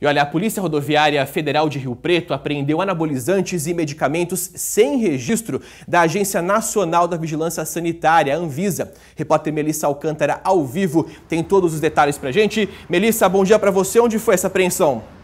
E olha, a Polícia Rodoviária Federal de Rio Preto apreendeu anabolizantes e medicamentos sem registro da Agência Nacional da Vigilância Sanitária, Anvisa. Repórter Melissa Alcântara, ao vivo, tem todos os detalhes pra gente. Melissa, bom dia para você. Onde foi essa apreensão?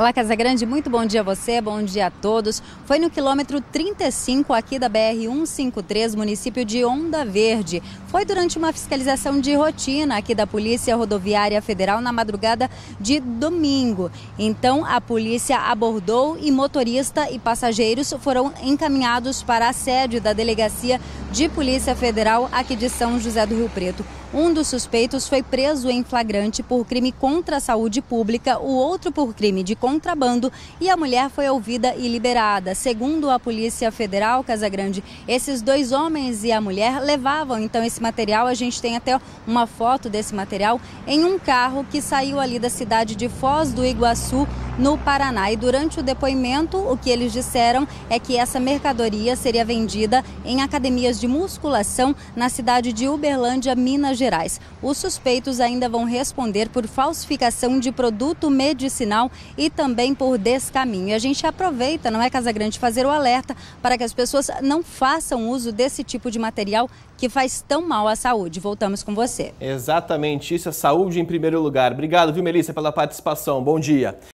Olá, Casagrande, muito bom dia a você, bom dia a todos. Foi no quilômetro 35 aqui da BR-153, município de Onda Verde. Foi durante uma fiscalização de rotina aqui da Polícia Rodoviária Federal na madrugada de domingo. Então, a polícia abordou e motorista e passageiros foram encaminhados para a sede da Delegacia de Polícia Federal aqui de São José do Rio Preto. Um dos suspeitos foi preso em flagrante por crime contra a saúde pública, o outro por crime de contrabando e a mulher foi ouvida e liberada. Segundo a Polícia Federal Casagrande, esses dois homens e a mulher levavam então esse material. A gente tem até uma foto desse material em um carro que saiu ali da cidade de Foz do Iguaçu, no Paraná. E durante o depoimento, o que eles disseram é que essa mercadoria seria vendida em academias de musculação na cidade de Uberlândia, Minas Gerais. Os suspeitos ainda vão responder por falsificação de produto medicinal e também por descaminho. E a gente aproveita, não é, Casa Grande, fazer o alerta para que as pessoas não façam uso desse tipo de material que faz tão mal à saúde. Voltamos com você. Exatamente isso, a saúde em primeiro lugar. Obrigado, viu, Melissa, pela participação. Bom dia.